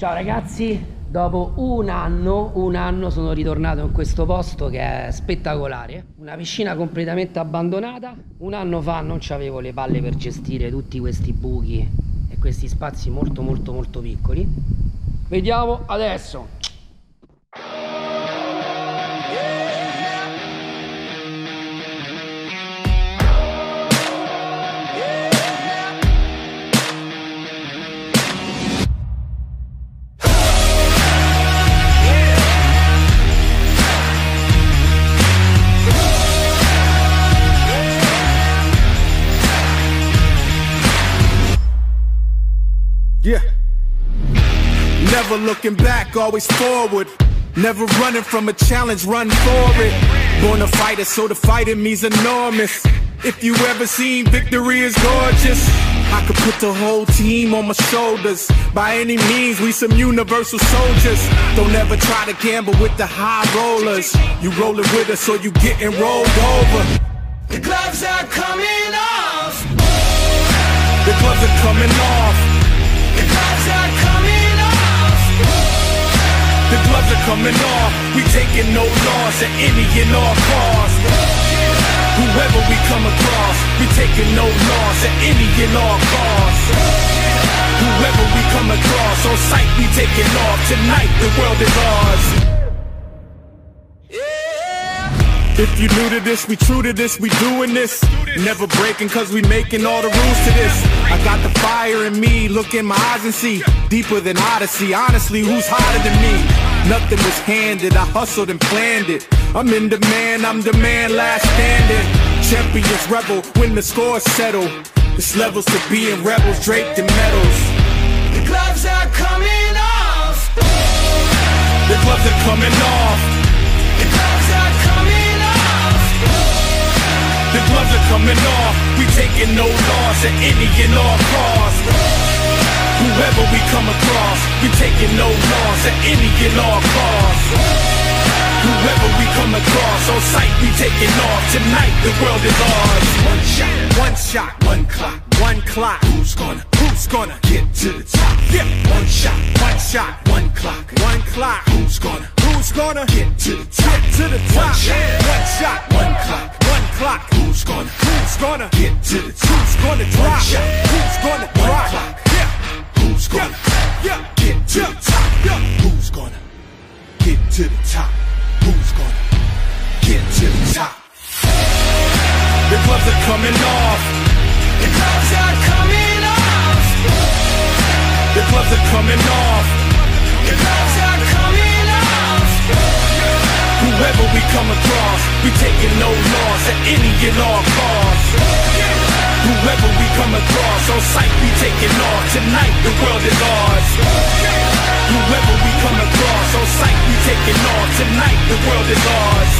Ciao ragazzi, dopo un anno, un anno sono ritornato in questo posto che è spettacolare. Una piscina completamente abbandonata. Un anno fa non avevo le palle per gestire tutti questi buchi e questi spazi molto molto molto piccoli. Vediamo adesso. Yeah. Never looking back, always forward. Never running from a challenge, run for it. Born a fighter, so the fight in me's enormous. If you ever seen victory is gorgeous, I could put the whole team on my shoulders. By any means, we some universal soldiers. Don't ever try to gamble with the high rollers. You rolling with us, or you getting rolled over. The gloves are coming off. The gloves are coming off. Coming off. We taking no loss at any and all costs. Whoever we come across, we taking no loss at any and all costs. Whoever we come across, on sight we taking off. Tonight the world is ours. If you new to this, we true to this, we doing this. Never breaking cause we making all the rules to this. I got the fire in me, look in my eyes and see. Deeper than Odyssey, honestly, who's hotter than me? Nothing was handed, I hustled and planned it. I'm in demand, I'm the man last standing. Champions rebel when the scores settle. It's levels to being rebels draped in medals. The gloves are coming off. The gloves are coming off. Gloves are coming off. We taking no loss at any and all costs. Whoever we come across, we taking no loss at any and all costs. Whoever we come across, on sight we taking off. Tonight the world is ours. One shot, one shot, one clock, one clock. Who's gonna, who's gonna get to the top? Yeah, one shot, one shot, one clock, one clock. Who's gonna, who's gonna get to the top? Get to the top. One shot, one shot, one clock, clock. Who's gonna, who's gonna get to the top? Who's gonna drop? Shot, who's gonna drop? Yeah, who's gonna, yeah, get to the top? Yeah, who's gonna get to the top? Who's gonna get to the top? The gloves are coming off. The gloves are coming off. The gloves are coming off. We come across, we taking no loss at any and all costs. Whoever we come across, on sight we taking off. Tonight the world is ours. Whoever we come across, on sight we taking off. Tonight the world is ours.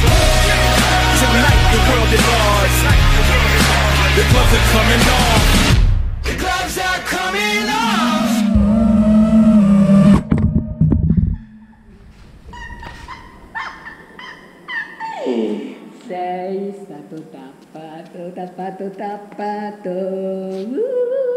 Tonight the world is ours. The gloves are coming off. seis, patu tapa, tu tapa, tu tapa, tu.